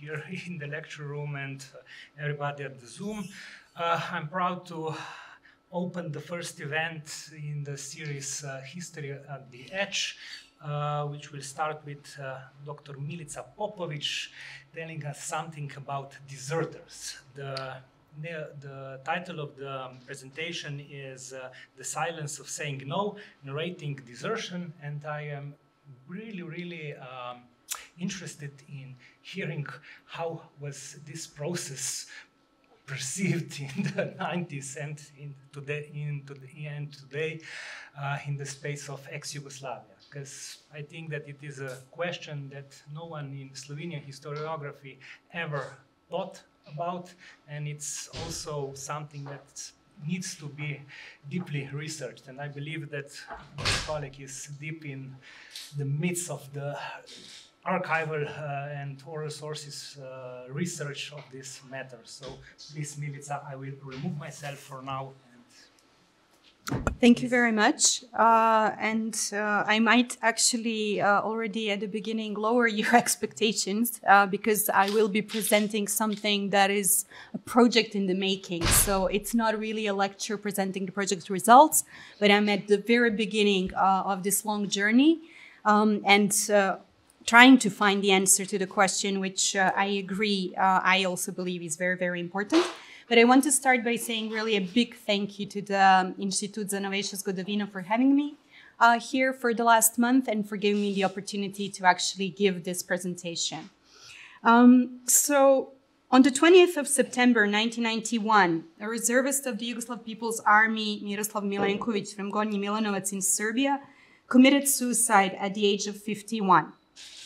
here in the lecture room and everybody at the Zoom. Uh, I'm proud to open the first event in the series uh, History at the Edge, uh, which will start with uh, Dr. Milica Popović telling us something about deserters. The, the, the title of the presentation is uh, The Silence of Saying No, Narrating Desertion, and I am really, really um, interested in hearing how was this process perceived in the 90s and in today, in today, today uh, in the space of ex-Yugoslavia. Because I think that it is a question that no one in Slovenian historiography ever thought about, and it's also something that needs to be deeply researched. And I believe that this colleague is deep in the midst of the archival uh, and oral sources uh, research of this matter. So please, Milica, I will remove myself for now. Thank you very much. Uh, and uh, I might actually uh, already at the beginning lower your expectations uh, because I will be presenting something that is a project in the making. So it's not really a lecture presenting the project results, but I'm at the very beginning of this long journey. Um, and trying to find the answer to the question, which uh, I agree, uh, I also believe is very, very important. But I want to start by saying really a big thank you to the um, Institute za novejšo for having me uh, here for the last month and for giving me the opportunity to actually give this presentation. Um, so on the 20th of September 1991, a reservist of the Yugoslav People's Army, Miroslav Milenkovic from Gornji Milanovac in Serbia, committed suicide at the age of 51.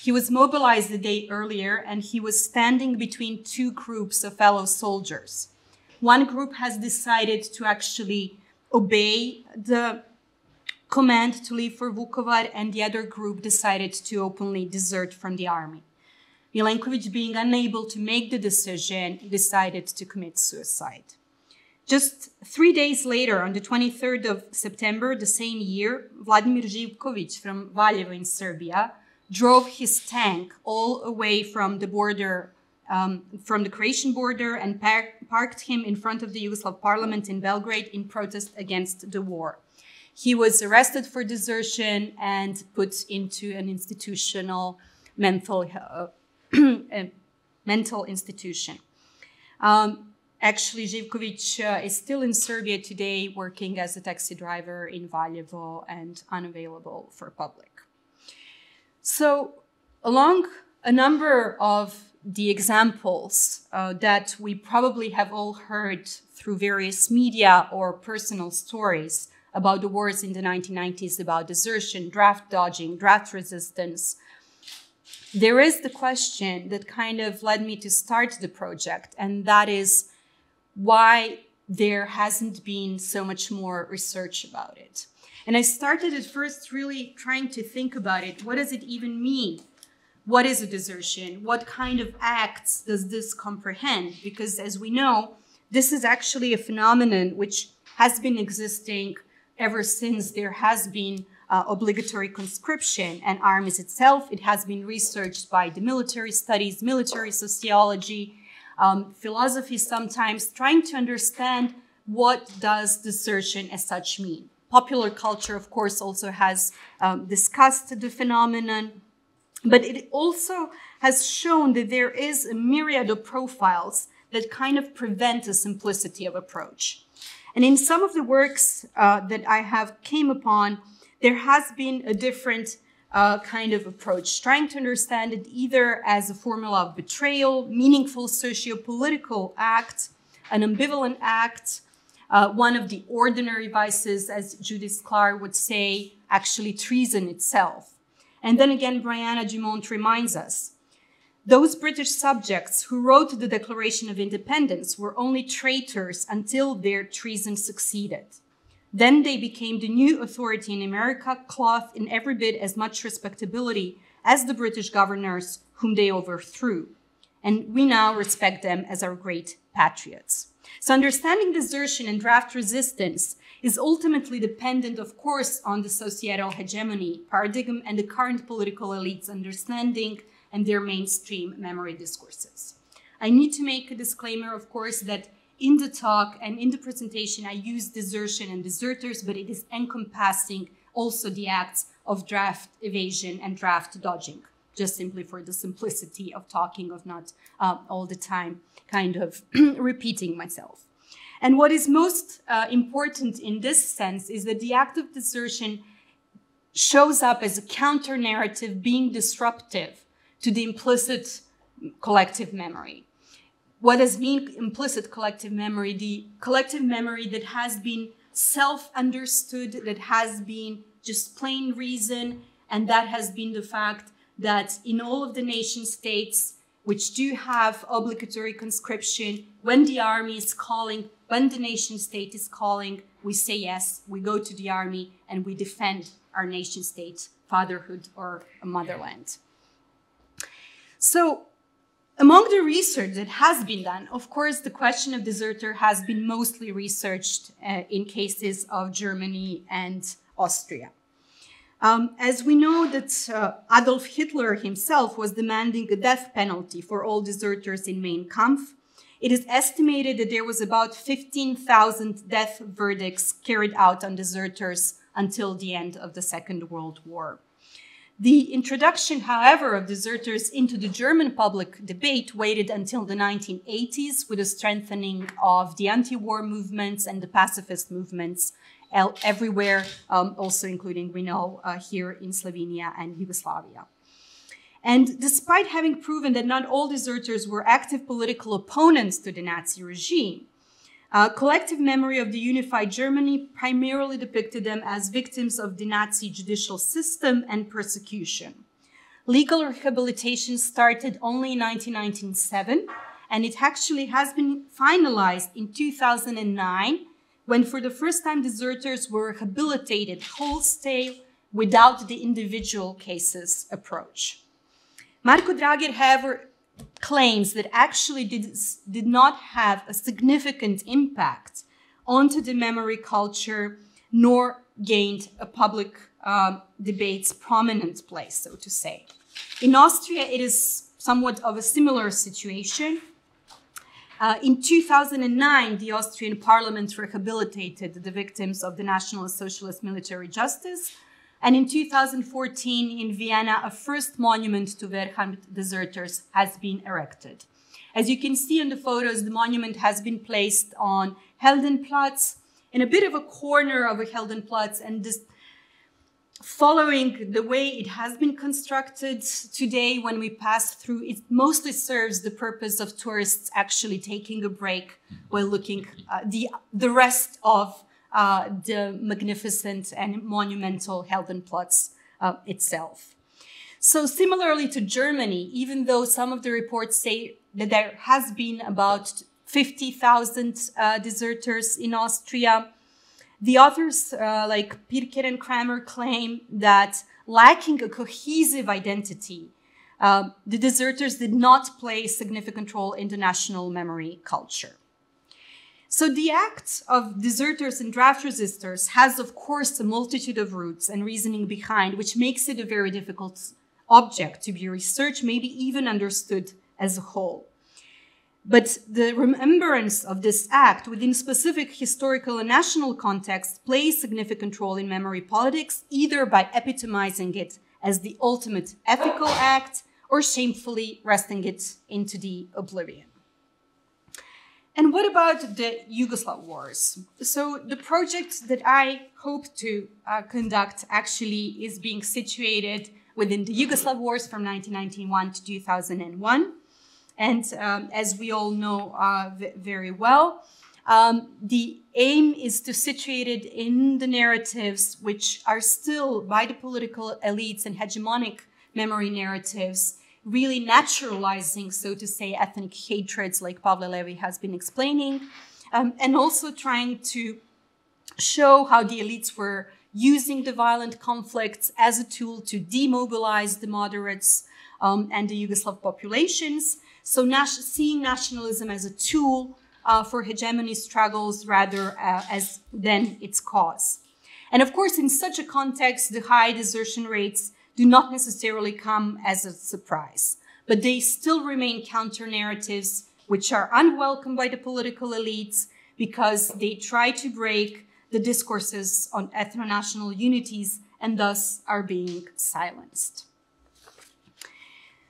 He was mobilized a day earlier and he was standing between two groups of fellow soldiers. One group has decided to actually obey the command to leave for Vukovar, and the other group decided to openly desert from the army. Milenkovic, being unable to make the decision, decided to commit suicide. Just three days later, on the 23rd of September, the same year, Vladimir Živkovic from Valjevo in Serbia drove his tank all away from the border, um, from the Croatian border, and par- parked him in front of the Yugoslav parliament in Belgrade in protest against the war. He was arrested for desertion and put into an institutional mental, uh, mental institution. Um, actually, Živkovic uh, is still in Serbia today, working as a taxi driver in Valjevo and unavailable for public. So, along a number of the examples uh, that we probably have all heard through various media or personal stories about the wars in the 1990s, about desertion, draft dodging, draft resistance, there is the question that kind of led me to start the project, and that is why there hasn't been so much more research about it. And I started at first really trying to think about it. What does it even mean? What is a desertion? What kind of acts does this comprehend? Because as we know, this is actually a phenomenon which has been existing ever since there has been uh, obligatory conscription and armies itself. It has been researched by the military studies, military sociology, um, philosophy sometimes, trying to understand what does desertion as such mean. Popular culture, of course, also has um, discussed the phenomenon, but it also has shown that there is a myriad of profiles that kind of prevent a simplicity of approach. And in some of the works uh, that I have came upon, there has been a different uh, kind of approach, trying to understand it either as a formula of betrayal, meaningful socio-political act, an ambivalent act, uh, one of the ordinary vices, as Judith Shklar would say, actually treason itself. And then again, Brianna Dumont reminds us those British subjects who wrote the Declaration of Independence were only traitors until their treason succeeded. Then they became the new authority in America, clothed in every bit as much respectability as the British governors whom they overthrew. And we now respect them as our great patriots. So understanding desertion and draft resistance is ultimately dependent, of course, on the societal hegemony paradigm and the current political elite's understanding and their mainstream memory discourses. I need to make a disclaimer, of course, that in the talk and in the presentation, I use desertion and deserters, but it is encompassing also the acts of draft evasion and draft dodging, just simply for the simplicity of talking, of not uh, all the time kind of repeating myself. And what is most uh, important in this sense is that the act of desertion shows up as a counter narrative being disruptive to the implicit collective memory. What does mean implicit collective memory? The collective memory that has been self understood, that has been just plain reason, and that has been the fact that in all of the nation states, which do have obligatory conscription, when the army is calling, when the nation state is calling, we say yes, we go to the army and we defend our nation state, fatherhood, or motherland. So, among the research that has been done, of course, the question of deserter has been mostly researched uh, in cases of Germany and Austria. Um, as we know that uh, Adolf Hitler himself was demanding a death penalty for all deserters in Mein Kampf, it is estimated that there was about 15,000 death verdicts carried out on deserters until the end of the Second World War. The introduction, however, of deserters into the German public debate waited until the 1980s with a strengthening of the anti-war movements and the pacifist movements everywhere, um, also including, we know, uh, here in Slovenia and Yugoslavia. And despite having proven that not all deserters were active political opponents to the Nazi regime, uh, collective memory of the unified Germany primarily depicted them as victims of the Nazi judicial system and persecution. Legal rehabilitation started only in 1997, and it actually has been finalized in 2009, when for the first time deserters were rehabilitated wholesale without the individual cases approach. Marko Drager, however, claims that actually did, did not have a significant impact onto the memory culture, nor gained a public um, debate's prominent place, so to say. In Austria, it is somewhat of a similar situation. Uh, in 2009, the Austrian parliament rehabilitated the victims of the National Socialist Military Justice and in 2014, in Vienna, a first monument to Wehrmacht deserters has been erected. As you can see in the photos, the monument has been placed on Heldenplatz, in a bit of a corner of a Heldenplatz, and this following the way it has been constructed today when we pass through, it mostly serves the purpose of tourists actually taking a break while looking uh, the, the rest of uh, the magnificent and monumental Heldenplatz uh, itself. So similarly to Germany, even though some of the reports say that there has been about 50,000 uh, deserters in Austria, the authors uh, like Pirker and Kramer claim that lacking a cohesive identity, uh, the deserters did not play a significant role in the national memory culture. So the act of deserters and draft resistors has, of course, a multitude of roots and reasoning behind, which makes it a very difficult object to be researched, maybe even understood as a whole. But the remembrance of this act within specific historical and national context plays significant role in memory politics, either by epitomizing it as the ultimate ethical act or shamefully wresting it into the oblivion. And what about the Yugoslav wars? So the project that I hope to uh, conduct actually is being situated within the Yugoslav wars from 1991 to 2001. And um, as we all know uh, very well, um, the aim is to situate it in the narratives which are still by the political elites and hegemonic memory narratives really naturalizing, so to say, ethnic hatreds like Pavle Levy has been explaining, um, and also trying to show how the elites were using the violent conflicts as a tool to demobilize the moderates um, and the Yugoslav populations. So seeing nationalism as a tool uh, for hegemony struggles rather uh, as than its cause. And of course, in such a context, the high desertion rates do not necessarily come as a surprise. but they still remain counter narratives which are unwelcome by the political elites because they try to break the discourses on ethno-national unities and thus are being silenced.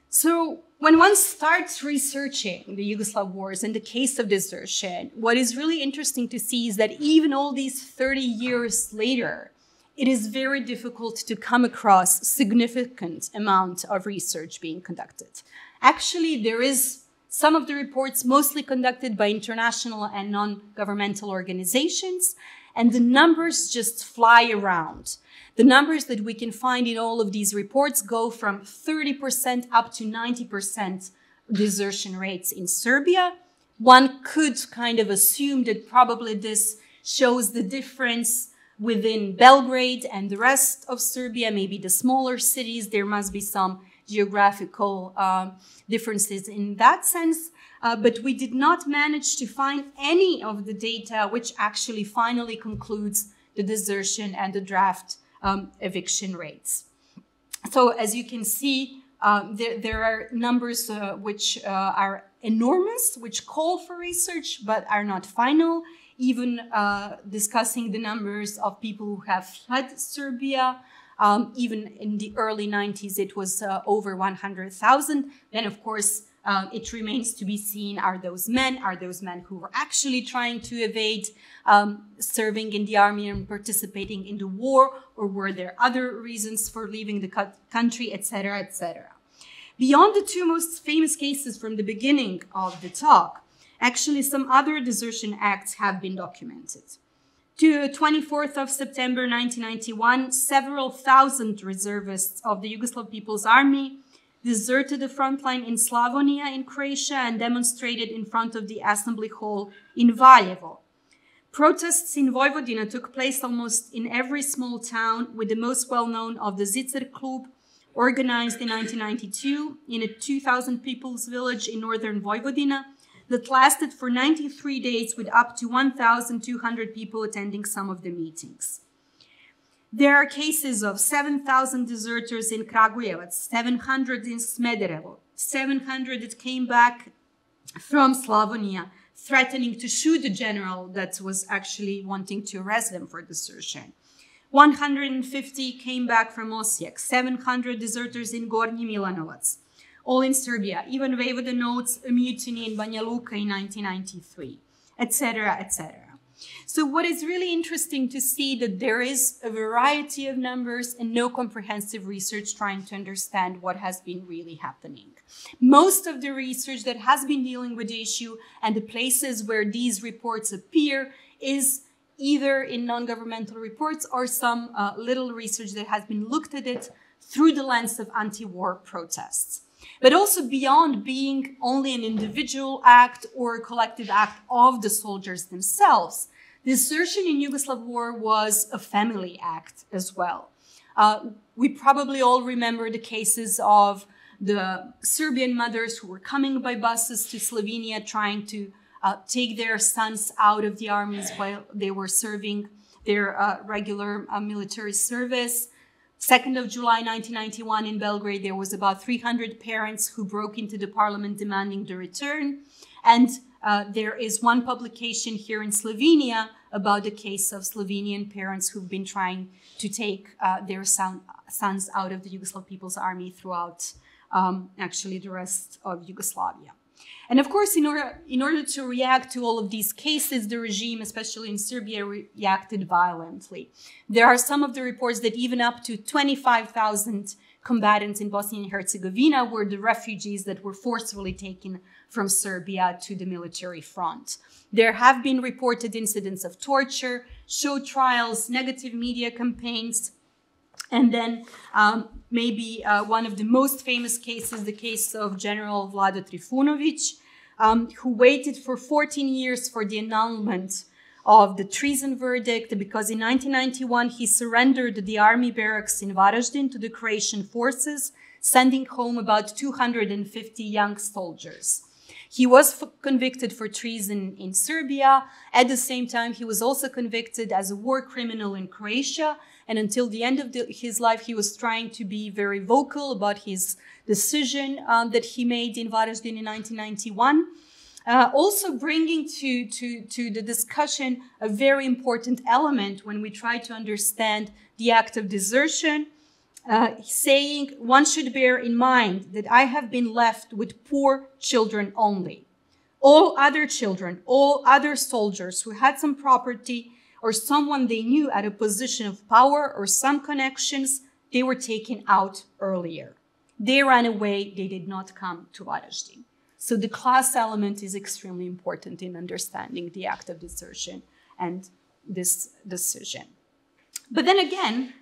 So when one starts researching the Yugoslav wars and the case of desertion, what is really interesting to see is that even all these 30 years later, it is very difficult to come across significant amount of research being conducted. Actually, there is some of the reports mostly conducted by international and non-governmental organizations, and the numbers just fly around. The numbers that we can find in all of these reports go from 30% up to 90% desertion rates in Serbia. One could kind of assume that probably this shows the difference within Belgrade and the rest of Serbia, maybe the smaller cities. There must be some geographical uh, differences in that sense. Uh, but we did not manage to find any of the data which actually finally concludes the desertion and the draft um, eviction rates. So as you can see, uh, there, there, are numbers uh, which uh, are enormous, which call for research, but are not final. Even uh, discussing the numbers of people who have fled Serbia, um, even in the early 90s, it was uh, over 100,000. Then, of course, um, it remains to be seen are those men, are those men who were actually trying to evade um, serving in the army and participating in the war, or were there other reasons for leaving the country, etc., etc. Beyond the two most famous cases from the beginning of the talk, actually some other desertion acts have been documented. To 24th of September 1991, several thousand reservists of the Yugoslav People's Army deserted the front line in Slavonia in Croatia and demonstrated in front of the assembly hall in Valjevo. Protests in Vojvodina took place almost in every small town, with the most well-known of the Zicer Klub, organized in 1992 in a 2,000 people's village in northern Vojvodina that lasted for 93 days with up to 1,200 people attending some of the meetings. There are cases of 7,000 deserters in Kragujevac, 700 in Smederevo, 700 that came back from Slavonia, threatening to shoot the general that was actually wanting to arrest them for desertion. 150 came back from Osijek, 700 deserters in Gornji Milanovac, all in Serbia. Even Vojvoda notes a mutiny in Banja Luka in 1993, etc., etc. So what is really interesting to see that there is a variety of numbers and no comprehensive research trying to understand what has been really happening. Most of the research that has been dealing with the issue and the places where these reports appear is either in non-governmental reports or some uh, little research that has been looked at it through the lens of anti-war protests. But also beyond being only an individual act or a collective act of the soldiers themselves, the desertion in Yugoslav war was a family act as well. Uh, we probably all remember the cases of the Serbian mothers who were coming by buses to Slovenia trying to uh, take their sons out of the armies while they were serving their uh, regular uh, military service. 2nd of July 1991 in Belgrade, there was about 300 parents who broke into the parliament demanding the return. And uh, there is one publication here in Slovenia about the case of Slovenian parents who've been trying to take uh, their son, sons out of the Yugoslav People's Army throughout um, actually the rest of Yugoslavia. And of course, in order, in order to react to all of these cases, the regime, especially in Serbia, reacted violently. There are some of the reports that even up to 25,000 combatants in Bosnia and Herzegovina were the refugees that were forcefully taken from Serbia to the military front. There have been reported incidents of torture, show trials, negative media campaigns, and then um, maybe uh, one of the most famous cases, the case of General Vlado Trifunovic, um, who waited for 14 years for the annulment of the treason verdict because in 1991 he surrendered the army barracks in Varaždin to the Croatian forces, sending home about 250 young soldiers. He was convicted for treason in Serbia. At the same time, he was also convicted as a war criminal in Croatia. And until the end of the, his life, he was trying to be very vocal about his decision um, that he made in Varaždin in 1991. Uh, also bringing to, to, to the discussion a very important element when we try to understand the act of desertion, uh, saying one should bear in mind that I have been left with poor children only. All other children, all other soldiers who had some property or someone they knew at a position of power or some connections, they were taken out earlier. They ran away, they did not come to Varaždin. So the class element is extremely important in understanding the act of desertion and this decision. But then again,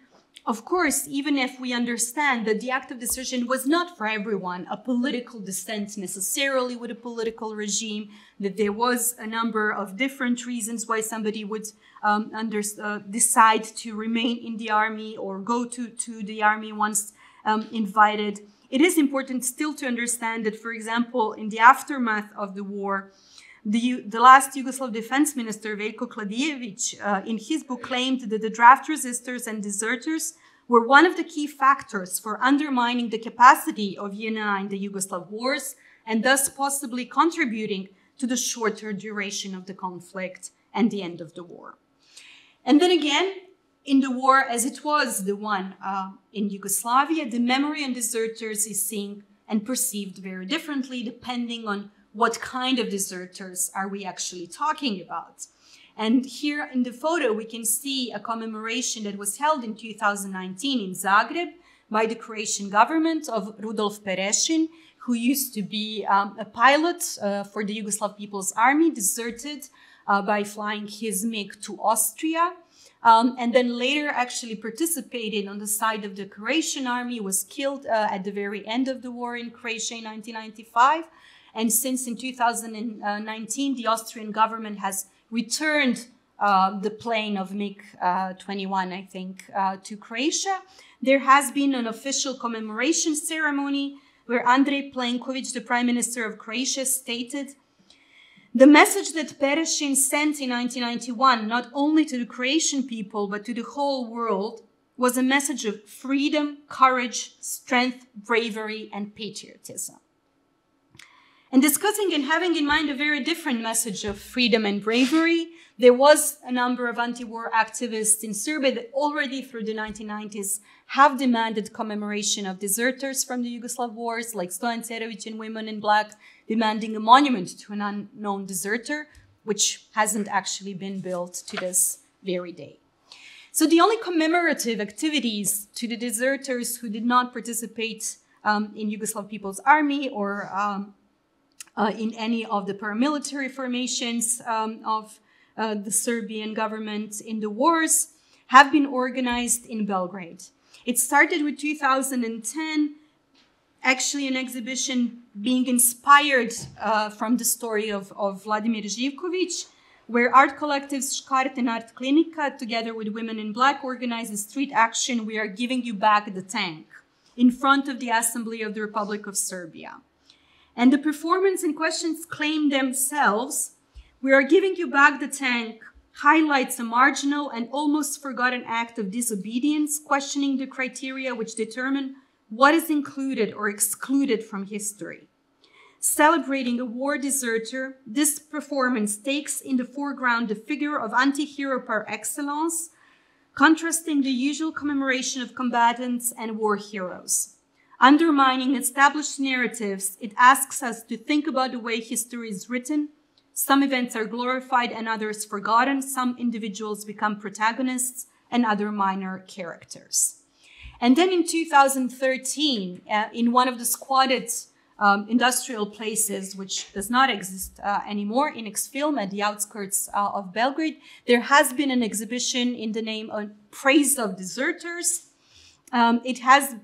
of course, even if we understand that the act of desertion was not for everyone a political dissent necessarily with a political regime, that there was a number of different reasons why somebody would um, under, uh, decide to remain in the army or go to, to the army once um, invited. It is important still to understand that, for example, in the aftermath of the war, the, the last Yugoslav defense minister, Veljko Kadijević, uh, in his book claimed that the draft resistors and deserters were one of the key factors for undermining the capacity of JNA in the Yugoslav wars and thus possibly contributing to the shorter duration of the conflict and the end of the war. And then again, in the war as it was the one uh, in Yugoslavia, the memory on deserters is seen and perceived very differently depending on what kind of deserters are we actually talking about. And here in the photo, we can see a commemoration that was held in 2019 in Zagreb by the Croatian government of Rudolf Perešin, who used to be um, a pilot uh, for the Yugoslav People's Army, deserted uh, by flying his MiG to Austria um, and then later actually participated on the side of the Croatian army, was killed uh, at the very end of the war in Croatia in 1995. And since in 2019, the Austrian government has returned uh, the plane of MiG-21, uh, I think, uh, to Croatia. There has been an official commemoration ceremony where Andrej Plenković, the prime minister of Croatia, stated the message that Perešin sent in 1991, not only to the Croatian people, but to the whole world, was a message of freedom, courage, strength, bravery, and patriotism. And discussing and having in mind a very different message of freedom and bravery, there was a number of anti-war activists in Serbia that already through the 1990s have demanded commemoration of deserters from the Yugoslav wars, like Stojan Cerović and Women in Black, demanding a monument to an unknown deserter, which hasn't actually been built to this very day. So the only commemorative activities to the deserters who did not participate um, in Yugoslav People's Army or um, in any of the paramilitary formations um, of uh, the Serbian government in the wars have been organized in Belgrade. It started with 2010 actually an exhibition being inspired uh, from the story of, of Vladimir Živković, where art collectives Škart and Art Klinika, together with Women in Black, organized a street action, We Are Giving You Back the Tank, in front of the Assembly of the Republic of Serbia. And the performance in questions claim themselves, We Are Giving You Back the Tank highlights a marginal and almost forgotten act of disobedience, questioning the criteria which determine what is included or excluded from history. Celebrating a war deserter, this performance takes in the foreground the figure of anti-hero par excellence, contrasting the usual commemoration of combatants and war heroes. Undermining established narratives, it asks us to think about the way history is written. Some events are glorified and others forgotten. Some individuals become protagonists and other minor characters. And then in 2013, uh, in one of the squatted um, industrial places, which does not exist uh, anymore, in Exfilm at the outskirts uh, of Belgrade, there has been an exhibition in the name of Praise of Deserters. Um, it has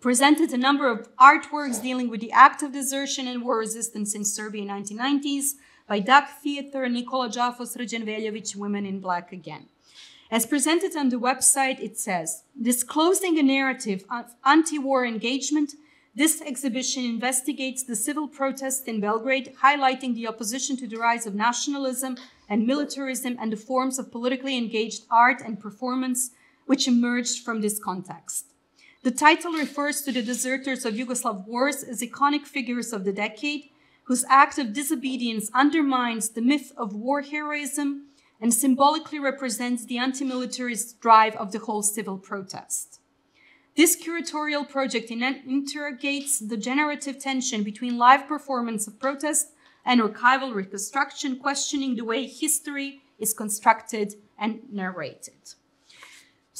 presented a number of artworks dealing with the act of desertion and war resistance in Serbia in 1990s by DAH Theater, Nikola Jafos, Srđan Veljović, Women in Black again. As presented on the website, it says, disclosing a narrative of anti-war engagement this exhibition investigates the civil protests in Belgrade, highlighting the opposition to the rise of nationalism and militarism and the forms of politically engaged art and performance which emerged from this context. The title refers to the deserters of Yugoslav wars as iconic figures of the decade, whose act of disobedience undermines the myth of war heroism and symbolically represents the anti-militarist drive of the whole civil protest. This curatorial project interrogates the generative tension between live performance of protest and archival reconstruction, questioning the way history is constructed and narrated.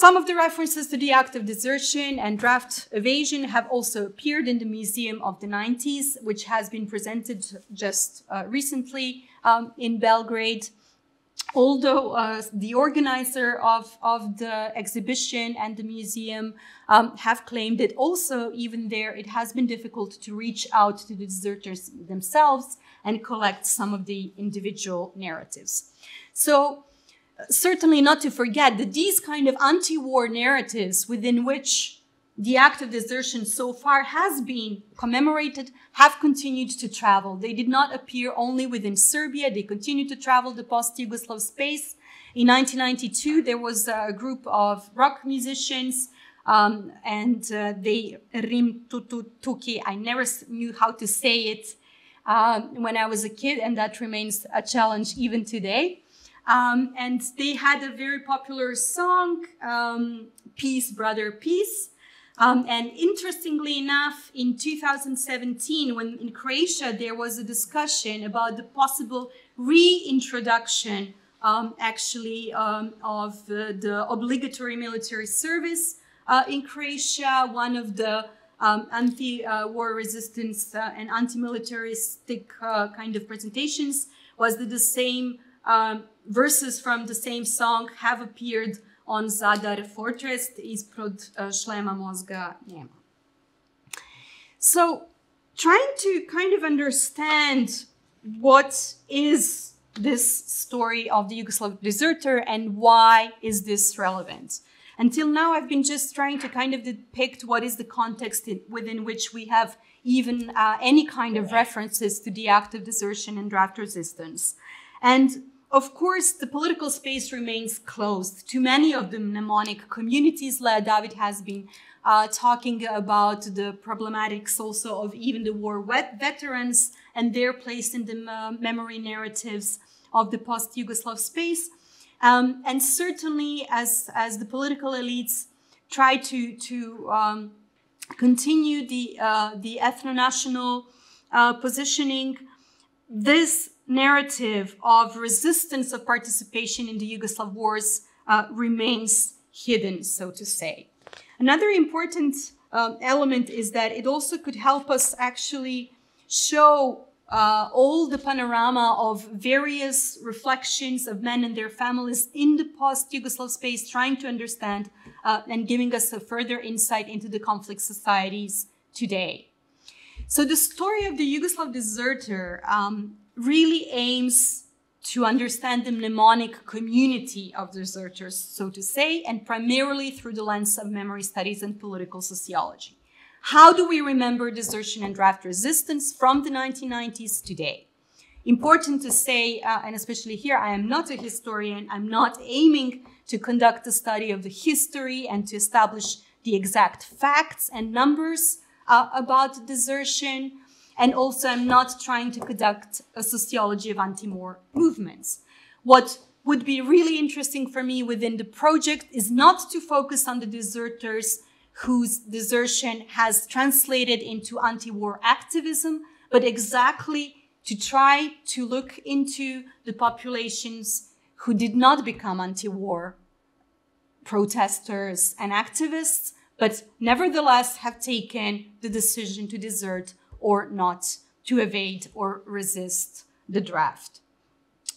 Some of the references to the act of desertion and draft evasion have also appeared in the Museum of the 90s, which has been presented just uh, recently um, in Belgrade. Although uh, the organizer of, of the exhibition and the museum um, have claimed that also, even there, it has been difficult to reach out to the deserters themselves and collect some of the individual narratives. So certainly not to forget that these kind of anti-war narratives within which the act of desertion so far has been commemorated have continued to travel. They did not appear only within Serbia. They continued to travel the post-Yugoslav space. In 1992, there was a group of rock musicians um, and uh, they Rim Tutu Tuki. I never knew how to say it um, when I was a kid, and that remains a challenge even today. Um, and they had a very popular song, um, Peace, Brother, Peace. Um, and interestingly enough, in 2017, when in Croatia there was a discussion about the possible reintroduction, um, actually, um, of uh, the obligatory military service uh, in Croatia, one of the um, anti-war resistance uh, and anti-militaristic uh, kind of presentations was the same um, verses from the same song have appeared on Zadar Fortress ispod uh, mozga nema. So trying to kind of understand what is this story of the Yugoslav deserter and why is this relevant. Until now, I've been just trying to kind of depict what is the context in, within which we have even uh, any kind of references to the act of desertion and draft resistance. And of course, the political space remains closed to many of the mnemonic communities. Like David has been uh, talking about the problematics also of even the war veterans and their place in the memory narratives of the post-Yugoslav space. Um, and certainly as, as the political elites try to, to um, continue the, uh, the ethno-national uh, positioning, this narrative of resistance of participation in the Yugoslav wars uh, remains hidden, so to say. Another important um, element is that it also could help us actually show uh, all the panorama of various reflections of men and their families in the post-Yugoslav space, trying to understand uh, and giving us a further insight into the conflict societies today. So the story of the Yugoslav deserter um, really aims to understand the mnemonic community of deserters, so to say, and primarily through the lens of memory studies and political sociology. How do we remember desertion and draft resistance from the 1990s today? Important to say, uh, and especially here, I am not a historian. I'm not aiming to conduct a study of the history and to establish the exact facts and numbers uh, about desertion. And also, I'm not trying to conduct a sociology of anti-war movements. What would be really interesting for me within the project is not to focus on the deserters whose desertion has translated into anti-war activism, but exactly to try to look into the populations who did not become anti-war protesters and activists, but nevertheless have taken the decision to desert or not to evade or resist the draft.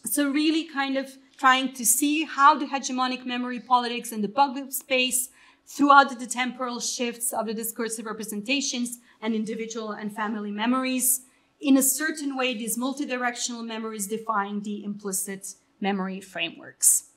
So really kind of trying to see how the hegemonic memory politics in the public space throughout the temporal shifts of the discursive representations and individual and family memories. In a certain way, these multidirectional memories define the implicit memory frameworks.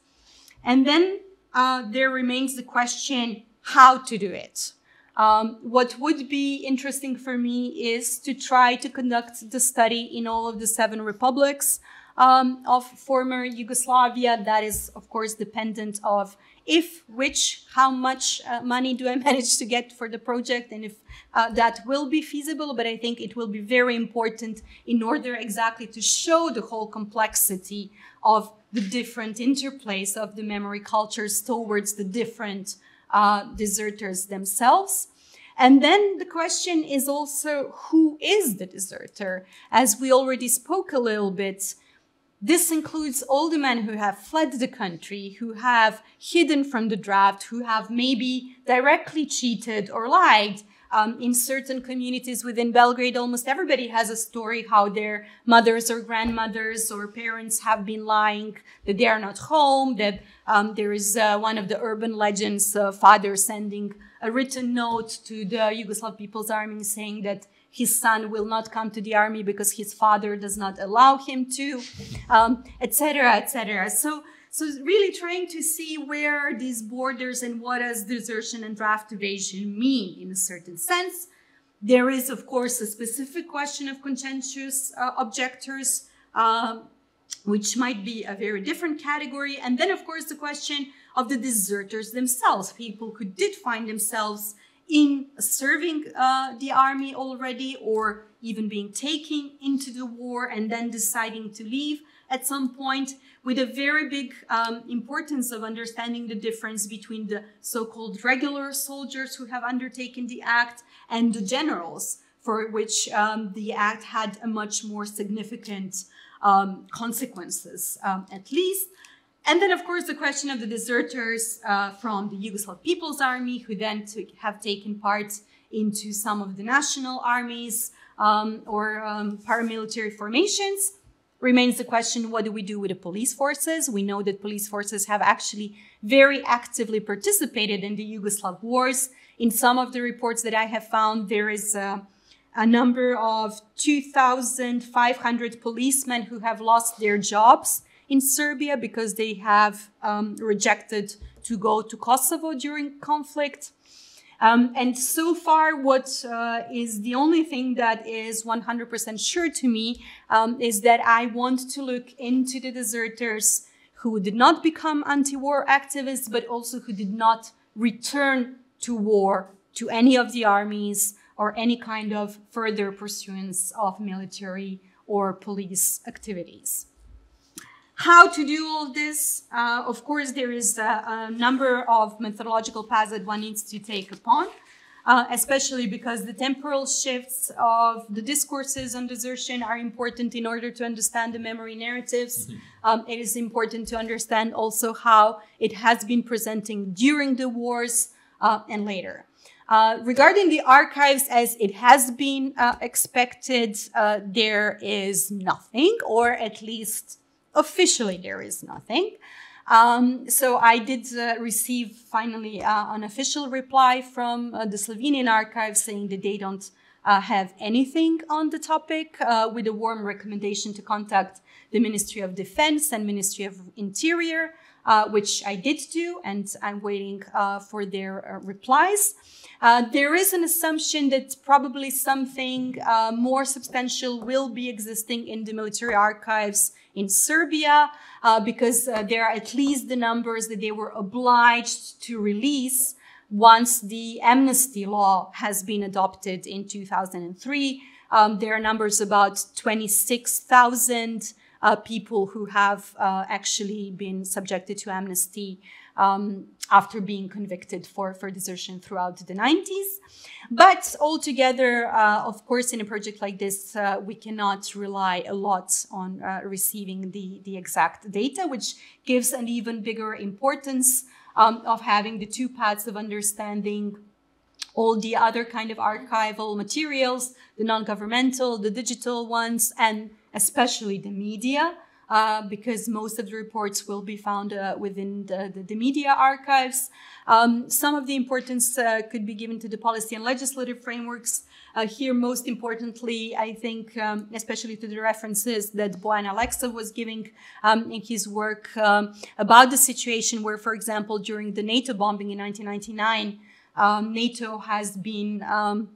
And then uh, there remains the question how to do it. Um, what would be interesting for me is to try to conduct the study in all of the seven republics um, of former Yugoslavia. That is, of course, dependent of if, which, how much uh, money do I manage to get for the project, and if uh, that will be feasible. But I think it will be very important in order exactly to show the whole complexity of the different interplays of the memory cultures towards the different uh, deserters themselves. And then the question is also who is the deserter? As we already spoke a little bit, this includes all the men who have fled the country, who have hidden from the draft, who have maybe directly cheated or lied. Um, in certain communities within Belgrade, almost everybody has a story how their mothers or grandmothers or parents have been lying, that they are not home, that um, there is uh, one of the urban legends, uh, father sending a written note to the Yugoslav People's Army saying that his son will not come to the army because his father does not allow him to, etc., um, etc. Et so, so really trying to see where these borders and what does desertion and draft evasion mean in a certain sense. There is, of course, a specific question of conscientious uh, objectors. Uh, which might be a very different category. And then, of course, the question of the deserters themselves, people who did find themselves in serving uh, the army already or even being taken into the war and then deciding to leave at some point with a very big um, importance of understanding the difference between the so-called regular soldiers who have undertaken the act and the generals for which um, the act had a much more significant um, consequences, um, at least. And then, of course, the question of the deserters uh, from the Yugoslav People's Army, who then took, have taken part into some of the national armies um, or um, paramilitary formations. Remains the question what do we do with the police forces? We know that police forces have actually very actively participated in the Yugoslav wars. In some of the reports that I have found, there is uh, a number of 2,500 policemen who have lost their jobs in Serbia because they have um, rejected to go to Kosovo during conflict. Um, and so far, what uh, is the only thing that is 100% sure to me um, is that I want to look into the deserters who did not become anti-war activists, but also who did not return to war, to any of the armies, or any kind of further pursuance of military or police activities. How to do all this? Uh, of course, there is a, a, number of methodological paths that one needs to take upon, uh, especially because the temporal shifts of the discourses on desertion are important in order to understand the memory narratives. Mm -hmm. um, it is important to understand also how it has been presenting during the wars uh, and later. Uh, regarding the archives, as it has been uh, expected, uh, there is nothing, or at least officially there is nothing. Um, so I did uh, receive finally uh, an official reply from the Slovenian archive saying that they don't have anything on the topic, with a warm recommendation to contact the Ministry of Defense and Ministry of Interior, which I did do, and I'm waiting for their replies. Uh, there is an assumption that probably something uh, more substantial will be existing in the military archives in Serbia, uh, because uh, there are at least the numbers that they were obliged to release once the amnesty law has been adopted in 2003. Um, there are numbers about 26,000 uh, people who have uh, actually been subjected to amnesty um, after being convicted for, for desertion throughout the 90s. But altogether, uh, of course, in a project like this, uh, we cannot rely a lot on uh, receiving the, the exact data, which gives an even bigger importance um, of having the two paths of understanding all the other kind of archival materials, the non-governmental, the digital ones, and especially the media uh, because most of the reports will be found uh, within the, the, the, media archives. Um, some of the importance uh, could be given to the policy and legislative frameworks. Uh, here, most importantly, I think, um, especially to the references that Bojan Aleksov was giving um, in his work um, about the situation where, for example, during the NATO bombing in 1999, um, NATO has been um,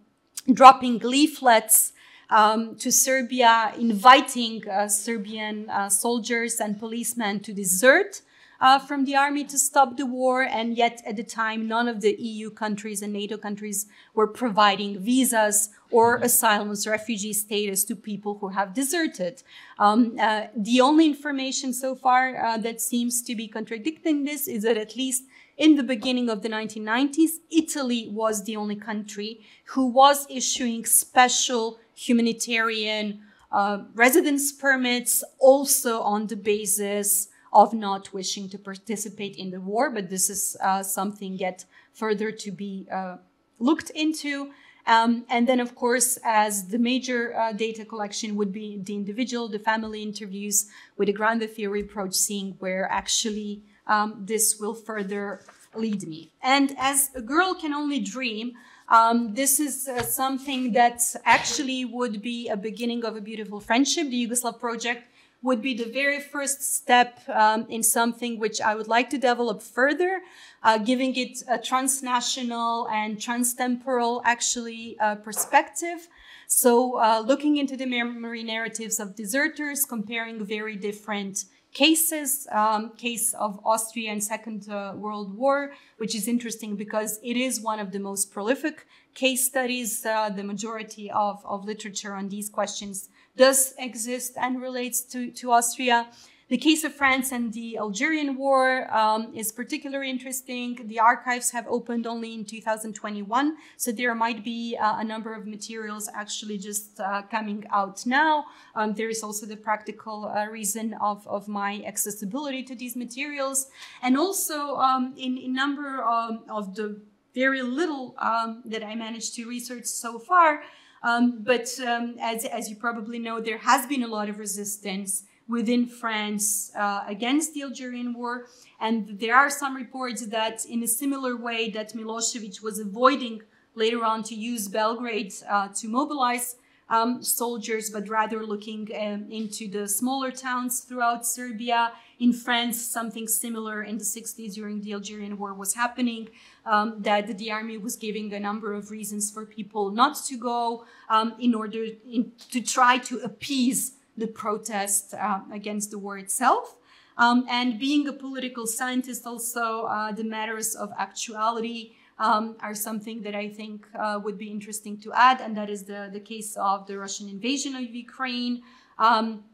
dropping leaflets um, to Serbia, inviting uh, Serbian uh, soldiers and policemen to desert uh, from the army to stop the war. And yet, at the time, none of the EU countries and NATO countries were providing visas or asylum or refugee status to people who have deserted. Um, uh, the only information so far uh, that seems to be contradicting this is that at least in the beginning of the 1990s, Italy was the only country who was issuing special humanitarian uh, residence permits, also on the basis of not wishing to participate in the war. But this is uh, something yet further to be uh, looked into. Um, and then, of course, as the major uh, data collection would be the individual, the family interviews with a ground theory approach, seeing where actually um, this will further lead me. And as a girl can only dream, um, this is uh, something that actually would be a beginning of a beautiful friendship. The Yugoslav project would be the very first step um, in something which I would like to develop further, uh, giving it a transnational and transtemporal actually uh, perspective. So uh, looking into the memory narratives of deserters, comparing very different cases, um, case of Austria and Second uh, World War, which is interesting because it is one of the most prolific case studies. Uh, the majority of, of literature on these questions does exist and relates to, to Austria. The case of France and the Algerian War um, is particularly interesting. The archives have opened only in 2021, so there might be uh, a number of materials actually just uh, coming out now. Um, there is also the practical uh, reason of, of my accessibility to these materials. And also um, in a number of, of the very little um, that I managed to research so far, um, but um, as, as you probably know, there has been a lot of resistance within France uh, against the Algerian war. And there are some reports that in a similar way that Milosevic was avoiding later on to use Belgrade uh, to mobilize um, soldiers, but rather looking um, into the smaller towns throughout Serbia. In France, something similar in the 60s during the Algerian War was happening, um, that the army was giving a number of reasons for people not to go um, in order in, to try to appease the protest uh, against the war itself. Um, and being a political scientist, also uh, the matters of actuality um, are something that I think uh, would be interesting to add, and that is the, the case of the Russian invasion of Ukraine. Um,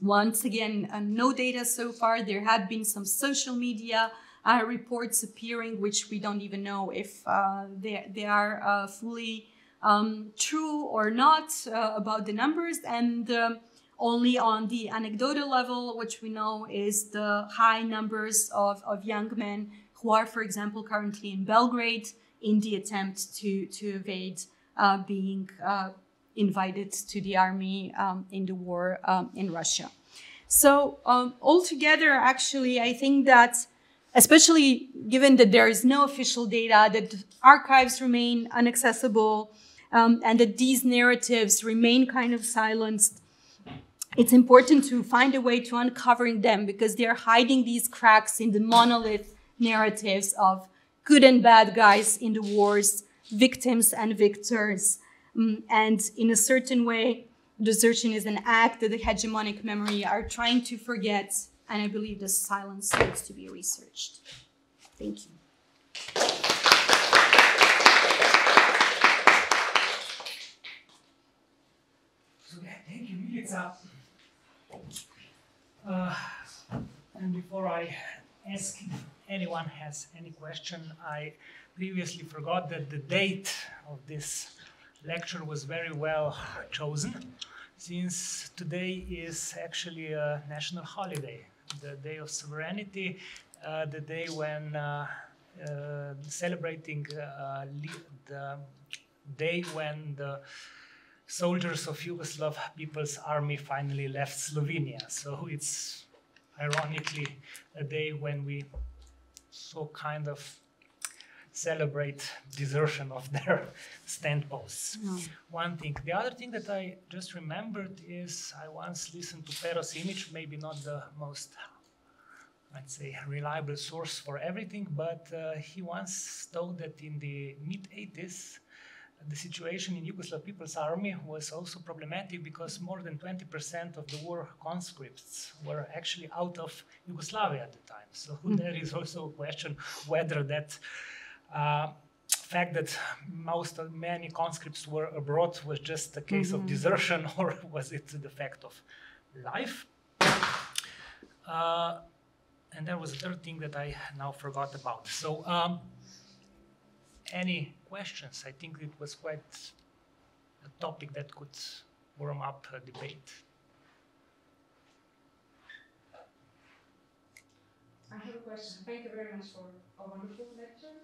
once again, uh, no data so far. There have been some social media uh, reports appearing, which we don't even know if uh, they, they are fully um, true or not about the numbers. And um, only on the anecdotal level, which we know is the high numbers of, of young men who are, for example, currently in Belgrade in the attempt to, to evade uh, being uh, invited to the army um, in the war um, in Russia. So um, altogether, actually, I think that especially given that there is no official data, that archives remain inaccessible, um, and that these narratives remain kind of silenced, it's important to find a way to uncovering them because they're hiding these cracks in the monolith narratives of good and bad guys in the wars, victims and victors. Um, and in a certain way, desertion is an act that the hegemonic memory are trying to forget. And I believe the silence needs to be researched. Thank you. Thank you, Milica. Uh, and before I ask if anyone has any question. I previously forgot that the date of this lecture was very well chosen since today is actually a national holiday, the day of sovereignty, uh, the day when uh, uh, celebrating uh, the day when the soldiers of Yugoslav People's Army finally left Slovenia. So it's ironically a day when we so kind of celebrate desertion of their stand posts. Mm. One thing. The other thing that I just remembered is I once listened to Pero Simic, maybe not the most I'd say, reliable source for everything, but uh, he once told that in the mid 80s, the situation in Yugoslav People's Army was also problematic because more than 20% of the war conscripts were actually out of Yugoslavia at the time. So mm-hmm. there is also a question whether that uh, fact that most of many conscripts were abroad was just a case mm-hmm. of desertion or was it the fact of life? Uh, and there was a third thing that I now forgot about. So, um, any questions? I think it was quite a topic that could warm up a debate. I have a question. Thank you very much for a wonderful lecture.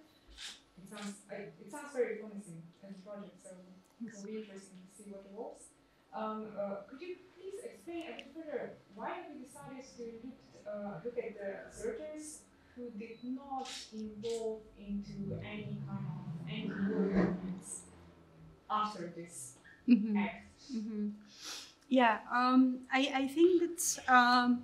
It sounds I, it sounds very promising as a project, so it will be interesting to see what evolves. Um, uh, could you please explain a bit further why have you decided to look uh, look at the searchers who did not involve into any kind of anti-war movements after this mm-hmm. act. Mm-hmm. Yeah, um, I, I think that um,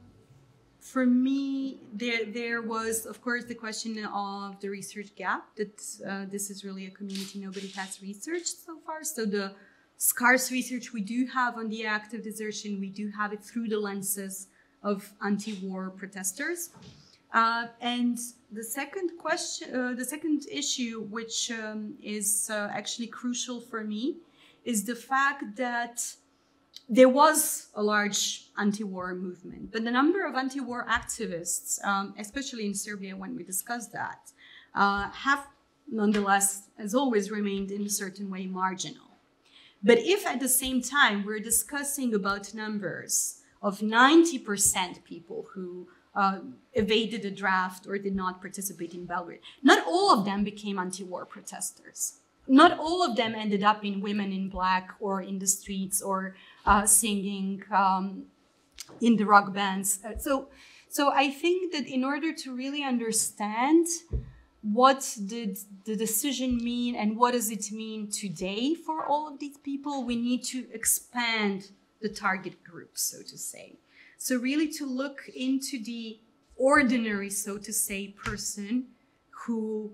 for me, there there was, of course, the question of the research gap. That uh, this is really a community nobody has researched so far. So the scarce research we do have on the act of desertion, we do have it through the lenses of anti-war protesters. Uh, and the second question, uh, the second issue, which um, is uh, actually crucial for me, is the fact that there was a large anti-war movement, but the number of anti-war activists, um, especially in Serbia, when we discussed that, uh, have nonetheless, as always, remained in a certain way marginal. But if at the same time we're discussing about numbers of 90% people who uh, evaded the draft or did not participate in Belgrade. Not all of them became anti war protesters. Not all of them ended up in Women in Black or in the streets or uh, singing um, in the rock bands. Uh, so, so I think that in order to really understand what did the decision mean and what does it mean today for all of these people, we need to expand the target group, so to say. So, really, to look into the ordinary, so to say, person who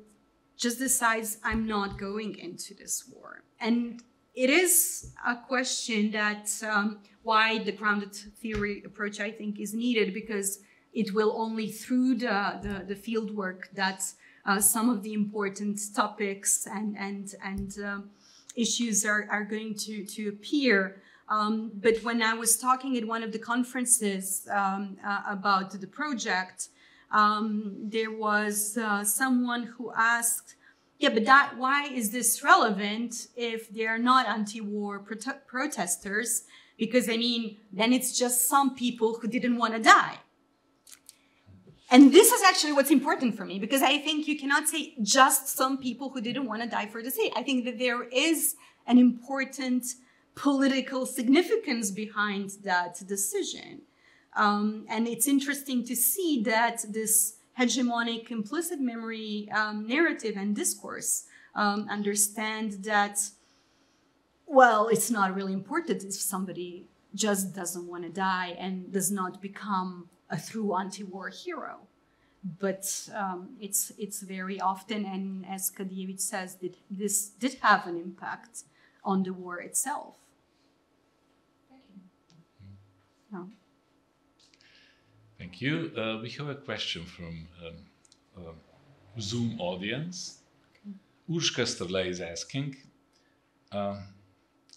just decides, I'm not going into this war. And it is a question that um, why the grounded theory approach, I think, is needed because it will only through the, the, the field work that uh, some of the important topics and, and, and um, issues are, are going to, to appear. Um, but when I was talking at one of the conferences um, uh, about the project, um, there was uh, someone who asked, yeah, but that, why is this relevant if they're not anti-war prote- protesters? Because I mean, then it's just some people who didn't want to die. And this is actually what's important for me because I think you cannot say just some people who didn't want to die for the state. I think that there is an important political significance behind that decision. Um, and it's interesting to see that this hegemonic implicit memory um, narrative and discourse um, understand that, well, it's not really important if somebody just doesn't want to die and does not become a true anti-war hero. But um, it's it's very often, and as Kadijević says, that this did have an impact on the war itself. No. Thank you. Uh, we have a question from um, uh, Zoom audience. Okay. Urška is asking, uh,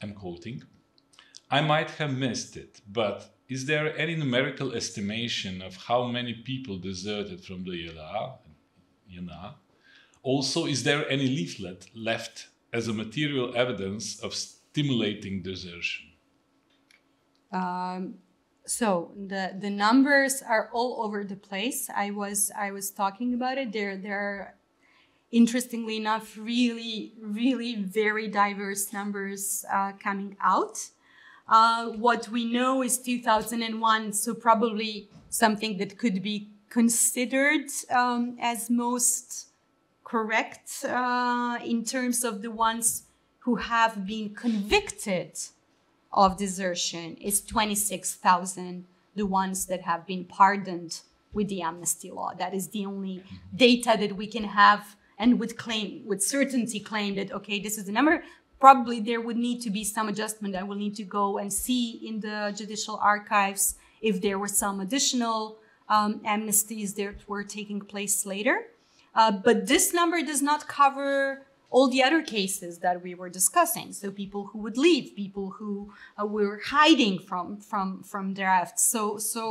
I'm quoting, I might have missed it, but is there any numerical estimation of how many people deserted from the? JNA? Also, is there any leaflet left as a material evidence of stimulating desertion? Um, so the the numbers are all over the place. I was i was talking about it. There there are interestingly enough really really very diverse numbers uh, coming out. Uh, what we know is 2001 so probably something that could be considered um, as most correct uh, in terms of the ones who have been convicted of desertion is 26,000, the ones that have been pardoned with the amnesty law. That is the only data that we can have and would claim, with certainty claim that, okay, this is the number. Probably there would need to be some adjustment. I will need to go and see in the judicial archives if there were some additional um, amnesties that were taking place later. Uh, but this number does not cover all the other cases that we were discussing. So people who would leave, people who uh, were hiding from from from drafts. So so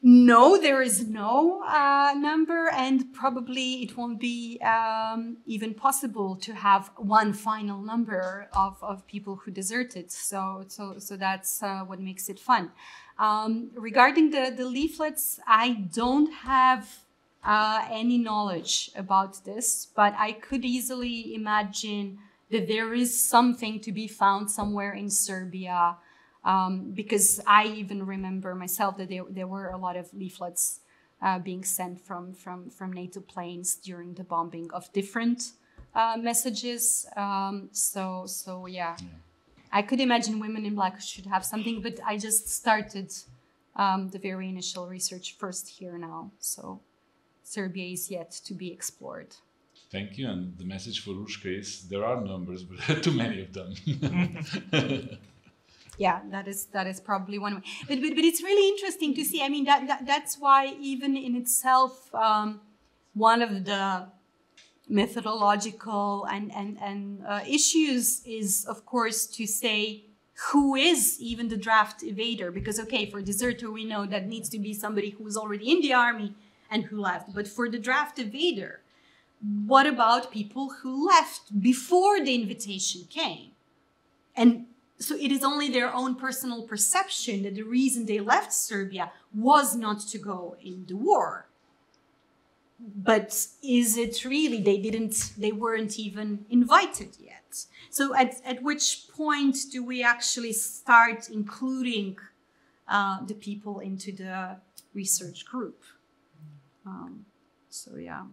no, there is no uh, number, and probably it won't be um, even possible to have one final number of, of people who deserted. So, so, so that's uh, what makes it fun. Um, regarding the, the leaflets, I don't have uh, any knowledge about this, but I could easily imagine that there is something to be found somewhere in Serbia um, because I even remember myself that there, there were a lot of leaflets uh, being sent from, from, from NATO planes during the bombing of different uh, messages. Um, so, so yeah. yeah. I could imagine Women in Black should have something, but I just started um, the very initial research first here now. So Serbia is yet to be explored. Thank you. And the message for Urška is there are numbers, but too many of them. yeah that is that is probably one way but, but, but it's really interesting to see i mean that, that that's why even in itself um, one of the methodological and and and uh, issues is of course to say who is even the draft evader because okay for deserter we know that needs to be somebody who's already in the army and who left but for the draft evader what about people who left before the invitation came and so it is only their own personal perception that the reason they left Serbia was not to go in the war. But is it really they didn't they weren't even invited yet? So at, at which point do we actually start including uh, the people into the research group? Um, so yeah.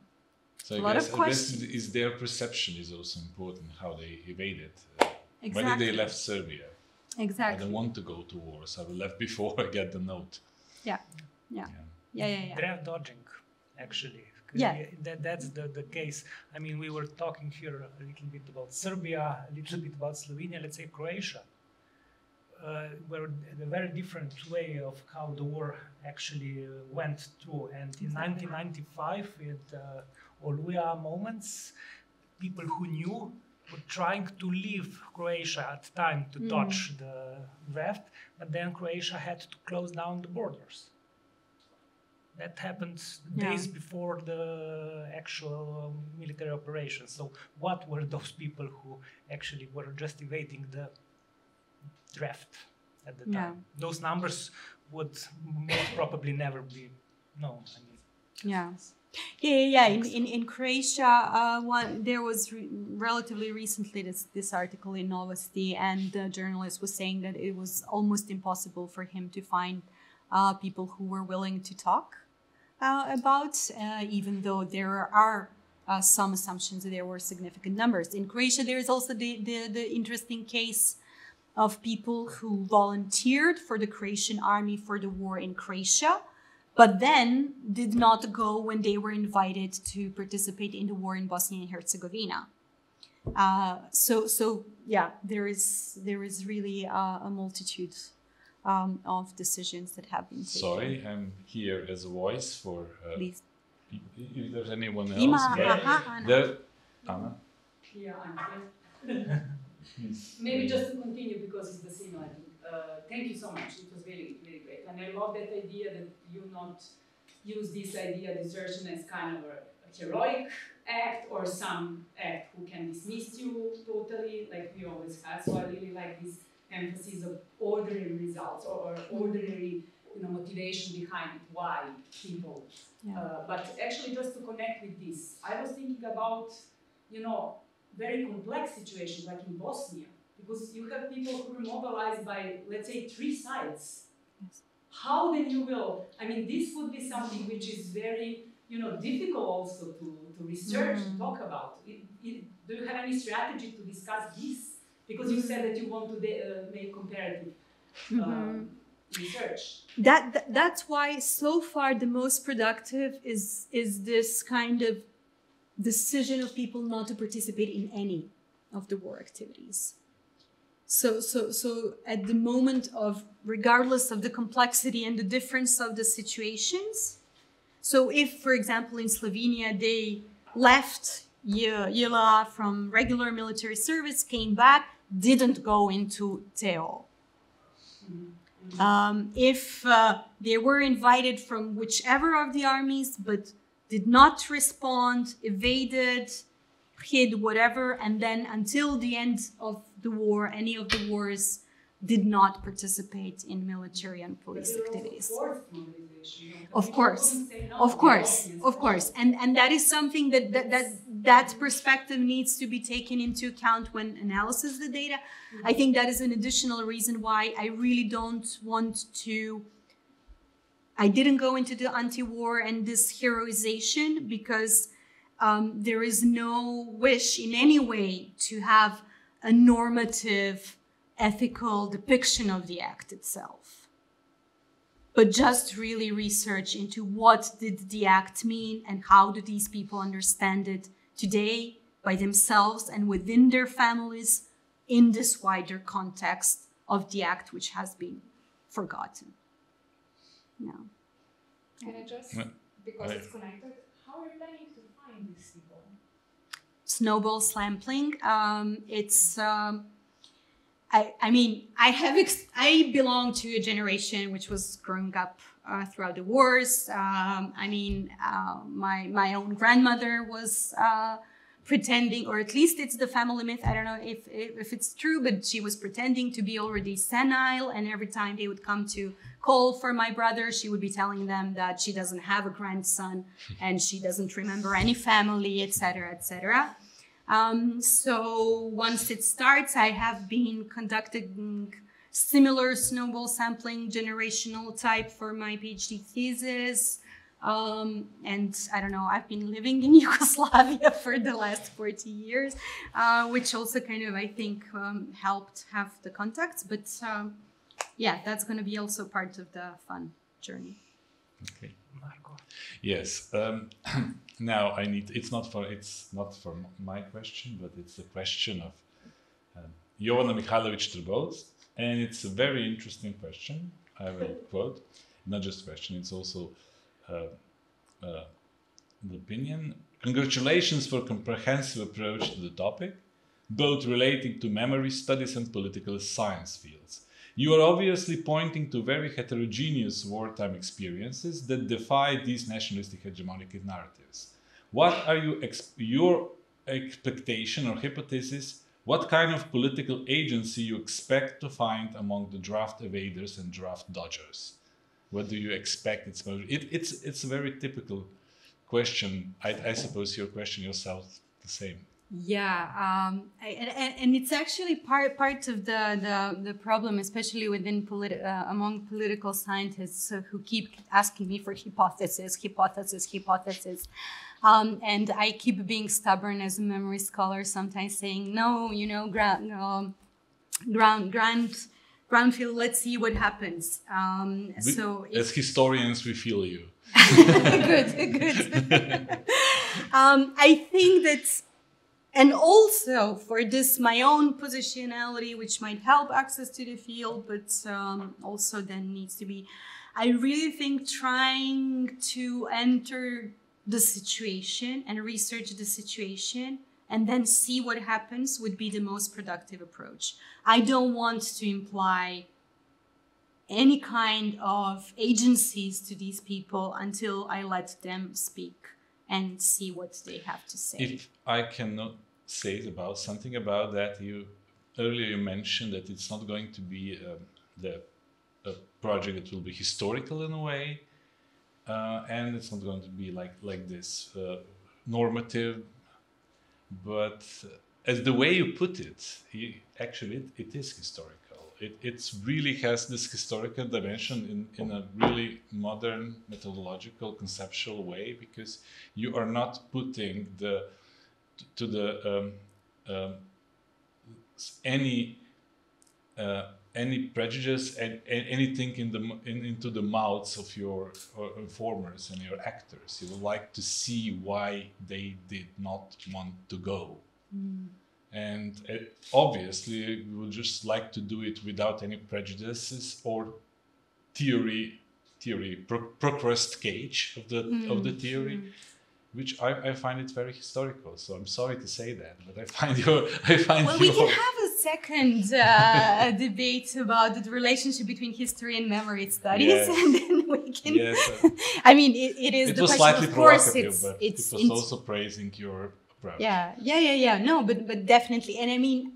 So I guess, I guess is their perception is also important how they evaded. Uh, Exactly. When did they left Serbia? Exactly. I don't want to go to war, so I left before I get the note. Yeah. Yeah. Yeah. Yeah. yeah, Draft dodging, actually. Yeah. that, that's the, the case. I mean, we were talking here a little bit about Serbia, a little bit about Slovenia, let's say Croatia. Uh, were a very different way of how the war actually uh, went through. And in 1995, with uh, Oluja moments, people who knew were trying to leave Croatia at the time to mm. touch the draft, but then Croatia had to close down the borders. That happened yeah. days before the actual military operation. So, what were those people who actually were just evading the draft at the time? Yeah. Those numbers would most probably never be known. I mean, yeah. Yeah, yeah, yeah. In, in, in Croatia, uh, one there was re- relatively recently this this article in Novosti, and the journalist was saying that it was almost impossible for him to find uh, people who were willing to talk uh, about, uh, even though there are uh, some assumptions that there were significant numbers. In Croatia, there is also the, the, the interesting case of people who volunteered for the Croatian army for the war in Croatia but then did not go when they were invited to participate in the war in Bosnia and Herzegovina. Uh, so, so yeah, there is there is really uh, a multitude um, of decisions that have been taken. Sorry, I'm here as a voice for. Uh, Please. If there's anyone else, Ima, yeah. aha, Anna. There, Anna. Yeah, I'm Maybe just to continue because it's the same. Uh, thank you so much. It was very, very great. And I love that idea that you not use this idea desertion as kind of a, a heroic act or some act who can dismiss you totally, like we always had. So I really like this emphasis of ordinary results or ordinary you know, motivation behind it, why people. Yeah. Uh, but actually, just to connect with this, I was thinking about, you know, very complex situations like in Bosnia, because you have people who are mobilized by, let's say, three sides. Yes. How then you will, I mean, this would be something which is very, you know, difficult also to, to research, mm. to talk about. It, it, do you have any strategy to discuss this? Because you said that you want to uh, make comparative. Mm-hmm. Um, research. That, that that's why so far the most productive is is this kind of decision of people not to participate in any of the war activities. So so so at the moment of regardless of the complexity and the difference of the situations. So if, for example, in Slovenia they left JLA from regular military service, came back, didn't go into TEO. Um, if uh, they were invited from whichever of the armies but did not respond, evaded, hid, whatever, and then until the end of the war, any of the wars did not participate in military and police activities. Of course, of course, of course, and and that is something that that that, that perspective needs to be taken into account when analysis the data. I think that is an additional reason why I really don't want to. I didn't go into the anti-war and this heroization because um, there is no wish in any way to have a normative ethical depiction of the act itself. But just really research into what did the act mean and how do these people understand it today by themselves and within their families in this wider context of the act which has been forgotten no Can I just, because it's connected, how are you planning to find these people? snowball sampling. Um, it's, um, I, I mean, I have, ex- I belong to a generation which was growing up uh, throughout the wars. Um, I mean, uh, my my own grandmother was uh, pretending, or at least it's the family myth. I don't know if, if if it's true, but she was pretending to be already senile, and every time they would come to call for my brother, she would be telling them that she doesn't have a grandson and she doesn't remember any family, etc., etc. Um, so once it starts, I have been conducting similar snowball sampling generational type for my PhD thesis. Um, and I don't know, I've been living in Yugoslavia for the last 40 years, uh, which also kind of, I think, um, helped have the contacts. But um, yeah, that's going to be also part of the fun journey. Okay. Marco. Yes. Um, now I need. It's not for. It's not for my question, but it's a question of um, Jovana Mihajlović Trbovc, and it's a very interesting question. I will quote. Not just question. It's also uh, uh, the opinion. Congratulations for comprehensive approach to the topic, both relating to memory studies and political science fields. You are obviously pointing to very heterogeneous wartime experiences that defy these nationalistic hegemonic narratives. What are you ex- your expectation or hypothesis? What kind of political agency you expect to find among the draft evaders and draft dodgers? What do you expect? It's it, it's it's a very typical question. I, I suppose your question yourself the same. Yeah, um, I, and, and it's actually part part of the the, the problem, especially within politi- uh, among political scientists who keep asking me for hypothesis, hypothesis, hypothesis, um, and I keep being stubborn as a memory scholar, sometimes saying no, you know, ground, um, ground, ground, groundfield. Let's see what happens. Um, We- so as historians, we feel you. good, good. um, I think that, and also for this, my own positionality, which might help access to the field, but um, also then needs to be, I really think trying to enter the situation and research the situation and then see what happens would be the most productive approach. I don't want to imply any kind of agencies to these people until I let them speak and see what they have to say. If I cannot say about something about that, you earlier you mentioned that it's not going to be um, the a project that will be historical in a way, uh, and it's not going to be like like this uh, normative. But as the way you put it, you, actually it, it is historical. It it's really has this historical dimension in, in a really modern methodological conceptual way because you are not putting the to the um, um, any uh, any prejudice and, and anything in the in, into the mouths of your uh, informers and your actors. You would like to see why they did not want to go. And uh, obviously, we would just like to do it without any prejudices or theory, theory, pro- procrust cage of the of the theory, which I, I find it very historical. So I'm sorry to say that, but I find your I find Well, your we can have a second uh, debate about the relationship between history and memory studies, Yes. and then we can. yes. uh, I mean, it, it is it the was question. slightly Of course, provocative, it's but it's it was also praising your yeah, yeah, yeah, yeah. No, but but definitely, and I mean,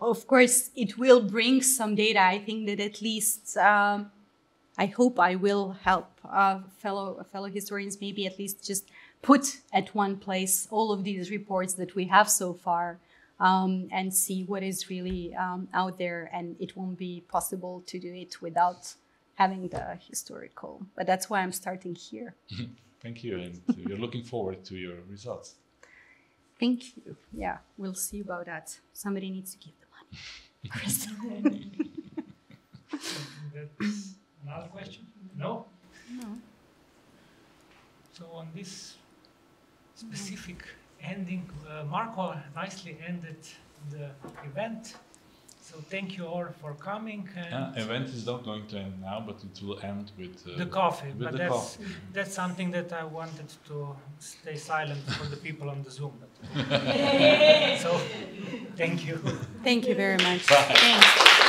of course, it will bring some data. I think that at least. Um, I hope I will help uh, fellow fellow historians maybe at least just put at one place all of these reports that we have so far um, and see what is really um, out there. And it won't be possible to do it without having the historical. But that's why I'm starting here. Thank you, and we're looking forward to your results. Thank you. Yeah, we'll see about that. Somebody needs to give the money. Chris. Another question? No? No. So on this specific ending, uh, Marco nicely ended the event. So thank you all for coming and Uh, event is not going to end now, but it will end with uh, the coffee. with But the that's coffee. that's something that I wanted to stay silent for the people on the Zoom. But so thank you. Thank you very much. Bye. Thanks.